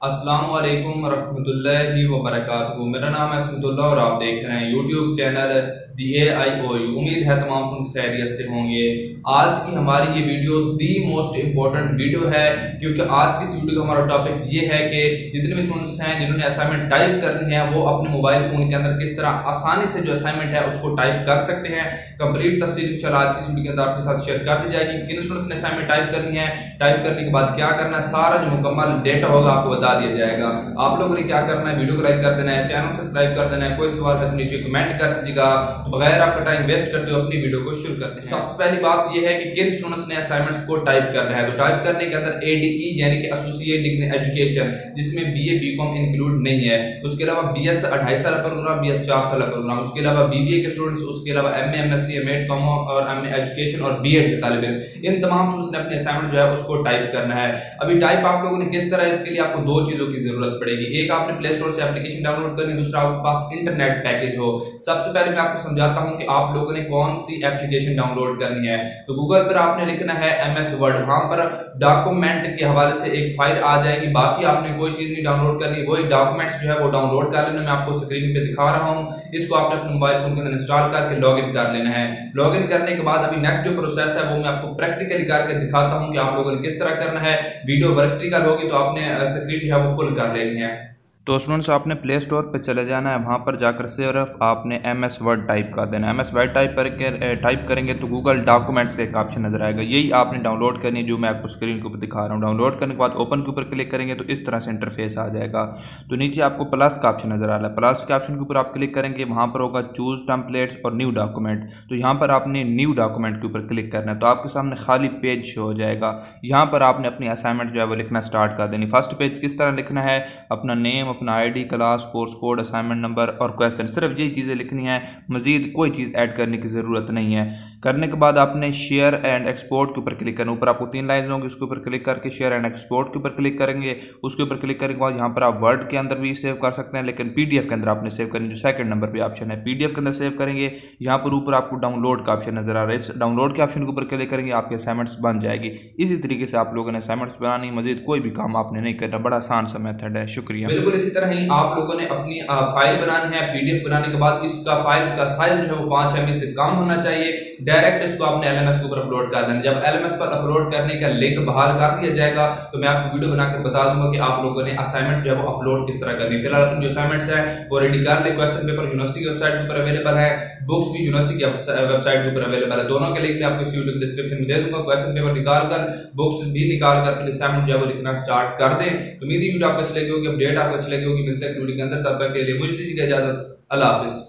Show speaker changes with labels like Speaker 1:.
Speaker 1: अस्सलाम वालेकुम रहमतुल्लाहि व बरकातहू मेरा नाम है असमतुल्ला और आप देख रहे हैं YouTube channel the A I O U उम्मीद है तमाम फ्रेंड्स खैरियत से होंगे। आज की हमारी ये video the most important video है, क्योंकि आज की इस वीडियो का हमारा टॉपिक ये है कि जितने भी स्टूडेंट्स हैं, जिन्होंने असाइनमेंट टाइप करनी है, वो अपने मोबाइल फ़ोन के अंदर किस तरह आसानी से जो असाइनमेंट है, उसको टाइप कर सकते हैं। कंप्लीट तफसील चल आज की वीडियो के अंदर आपके साथ शेयर कर दी जाएगी किन स्टूडेंट्स ने असाइनमेंट टाइप करनी है टाइप करने के बाद क्या करना है, सारा जो मुकम्मल डेटा होगा आपको बता दिया जाएगा। आप लोगों ने क्या करना है? वीडियो को लाइक कर देना है, चैनल सब्सक्राइब कर देना है, कोई सवाल है तो नीचे कमेंट कर दीजिएगा। बगैर आपका टाइम वेस्ट करते हुए अपनी वीडियो को शुरू करते हैं। सबसे पहली बात यह है कि किन स्टूडेंट्स ने असाइनमेंट्स को टाइप करना है? तो टाइप करने के अंदर एडीई यानी कि एसोसिएट डिग्री एजुकेशन जिसमें बीए बीकॉम इंक्लूड नहीं है। उसके अलावा बीएस अढ़ाई साल प्रोग्राम बीएस चार साल प्रोग्राम उसके अलावा बीबीए के स्टूडेंट्स उसके अलावा M M S C M Ed कॉमो और एम एजुकेशन और बी एड के तालब इन तमाम स्टूडेंट्स ने अपने असाइनमेंट जो है उसको टाइप करना है। अभी टाइप आप लोगों ने किस तरह इसके लिए आपको दो चीज़ों की ज़रूरत पड़ेगी। एक, आपने प्ले स्टोर से एप्लीकेशन डाउनलोड करनी दूसरा, आपके पास इंटरनेट पैकेज हो। सबसे पहले मैं आपको समझाता हूँ कि आप लोगों ने कौन सी एप्लीकेशन डाउनलोड करनी है। तो गूगल पर आपने लिखना है एम एस वर्ड वहाँ पर डॉक्यूमेंट के हवाले से एक फ़ाइल आ जाएगी। बाकी आपने कोई चीज़ नहीं डाउनलोड करनी वही डॉक्यूमेंट्स जो है वो डाउनलोड कर लेना। मैं आपको स्क्रीन पे दिखा रहा हूँ। इसको आपने अपने मोबाइल फ़ोन के अंदर इंस्टॉल करके लॉग इन कर लेना है। लॉग इन करने के बाद अभी नेक्स्ट जो प्रोसेस है, वो मैं आपको प्रैक्टिकली करके दिखाता हूँ कि आप लोगों ने किस तरह करना है। वीडियो वर्टिकल होगी तो आपने स्क्रीन जो है वो फुल कर लेनी है
Speaker 2: तो स्टूडेंट्स आपने प्ले स्टोर पर चले जाना है, वहाँ पर जाकर सिर्फ़ आपने एम एस वर्ड टाइप कर देना है। एम एस वर्ड टाइप करके टाइप करेंगे तो गूगल डॉक्यूमेंट्स का एक ऑप्शन नज़र आएगा। यही आपने डाउनलोड करनी है, जो मैं आपको स्क्रीन के ऊपर दिखा रहा हूँ। डाउनलोड करने के बाद ओपन के ऊपर क्लिक करेंगे तो इस तरह से इंटरफेस आ जाएगा। तो नीचे आपको प्लस का ऑप्शन नज़र आ रहा है। प्लस के ऑप्शन के ऊपर आप क्लिक करेंगे, वहाँ पर होगा चूज़ टम्पलेट्स और न्यू डॉक्यूमेंट तो यहाँ पर आपने न्यू डॉक्यूमेंट के ऊपर क्लिक करना है तो आपके सामने खाली पेज शो हो जाएगा। यहाँ पर आपने अपनी असाइनमेंट जो है वो लिखना स्टार्ट कर देनी। फ़र्स्ट पेज किस तरह लिखना है? अपना नेम अपना I D class class course code assignment number और क्वेश्चन सिर्फ़ यही चीज़ें लिखनी है। मजीद कोई चीज़ ऐड करने की ज़रूरत नहीं है। करने के बाद आपने शेयर एंड एक्सपोर्ट के ऊपर क्लिक करना ऊपर आपको तीन लाइन होंगी, उसके ऊपर क्लिक करके शेयर एंड एक्सपोर्ट के ऊपर क्लिक करेंगे। उसके ऊपर क्लिक करने के बाद यहाँ पर आप वर्ड के अंदर भी सेव कर सकते हैं, लेकिन पीडीएफ के अंदर आपने सेव करनी जो सेकंड नंबर पे ऑप्शन है पीडीएफ के अंदर सेव करेंगे। यहाँ पर ऊपर आपको डाउनलोड का ऑप्शन नज़र आ रहा है। इस डाउनलोड के ऑप्शन के ऊपर क्लिक करेंगे, आपके असाइनमेंट्स बन जाएगी। इसी तरीके से आप लोगों ने असाइनमेंट्स बनानी, मजीद कोई भी काम आपने नहीं करना। बड़ा आसान सा मेथड है शुक्रिया।
Speaker 1: बिल्कुल इसी तरह ही आप लोगों ने अपनी फ़ाइल बनानी है। पीडीएफ बनाने के बाद इसका फ़ाइल का साइज़ जो है वो पाँच एम से कम होना चाहिए। डायरेक्ट इसको आपने एलएमएस के ऊपर अपलोड कर देना। जब एलएमएस पर अपलोड करने का लिंक बाहर कर दिया जाएगा तो मैं आपको वीडियो बनाकर बता दूँगा कि आप लोगों ने असाइनमेंट जो है वो अपलोड किस तरह करनी फ़िलहाल अपने जो असाइनमेंट्स है, वो रेडी कर ले क्वेश्चन पेपर यूनिवर्सिटी की वेबसाइट पर अवेलेबल है बुक्स भी यूनिवर्सिटी की वेबसाइट के ऊपर अवेलेबल है। दोनों के लिंक मैं आपको इस वीडियो के डिस्क्रिप्शन में दे दूँगा। क्वेश्चन पेपर निकाल कर बुक्स भी निकाल कर असाइनमेंट जो है वो लिखना स्टार्ट कर दें। तो मेरी वीडियो आपको अच्छी लगी होगी अपडेट आपको अच्छी लगी होगी। मिलते हैं वीडियो के अंदर। तब तक के लिए मुझे दीजिएगा इजाज़त। अल्लाह हाफिज़।